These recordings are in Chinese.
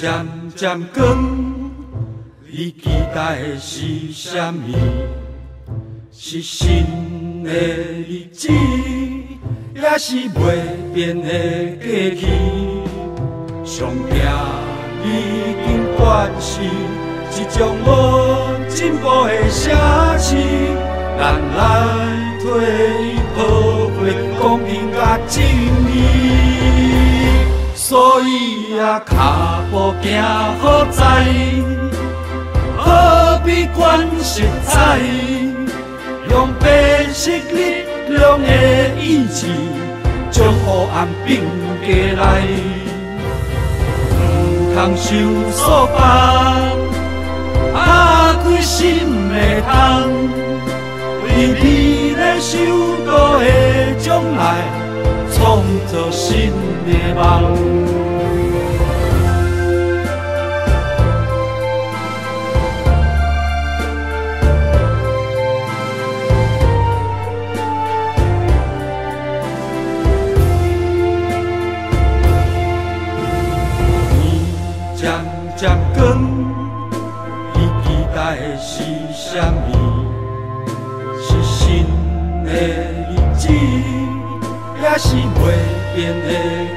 渐渐光，你期待的是啥物？是新的日子，也是未变的过去？上惊已经惯势，一种无进步的城市，咱来退一步，回公平甲正义。所以啊，脚步行好在，何必管色彩？用白色力量的意志，将黑暗变过来。不通受束缚，打开心的窗，为美丽首都的将来创造新的梦。渐光，伊期待的是啥物？是新的日子，也是袂变的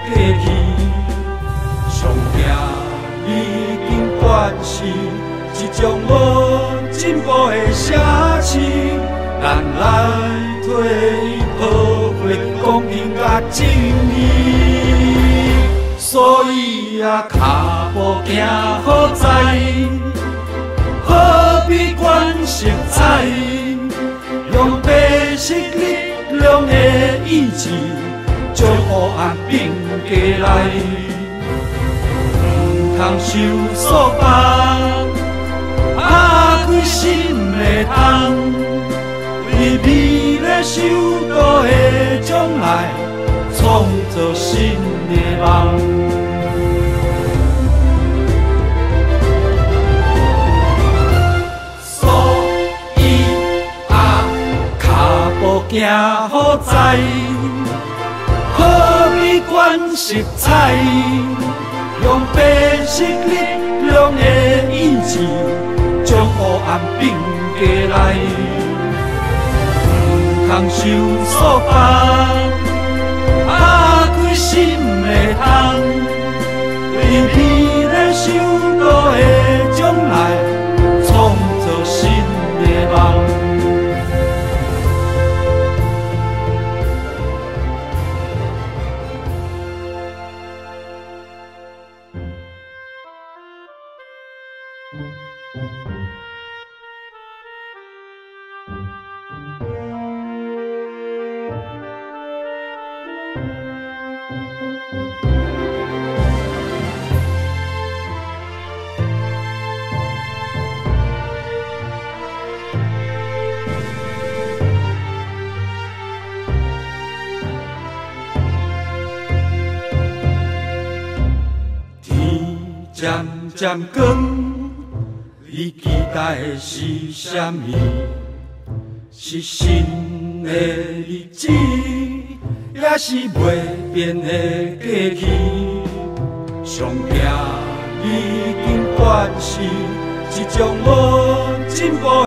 过去？上惊已经惯势，一种无进步的城市，咱来退一步，回公平甲正义。所以啊，脚步行好在，何必管色彩？用白色力量的意志，将黑暗并过来。不通受束缚，打开心的窗，为美丽首都的将来创造新的梦。行好在，何必管色彩？用白色力量的意志，将黑暗并过来。不通受束缚，打开心的窗，渐渐光，你期待的是什么？是新的日子，也是未变的过去？上惊已经惯势，一种无进步。